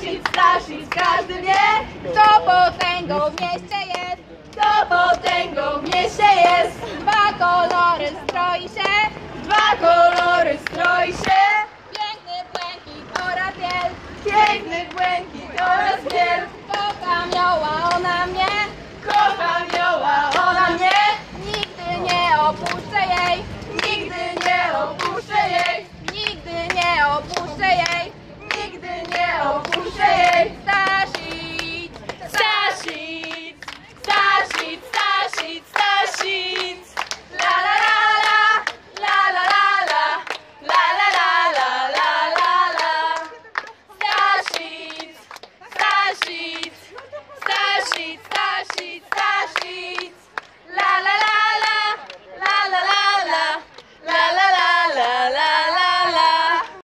Staszic, Staszic, każdy wie, kto potęgą w mieście jest. Kto potęgą w mieście jest. Dwa kolory stroi się, dwa kolory stroi się. Piękny błękit oraz biel, piękny błękit oraz biel.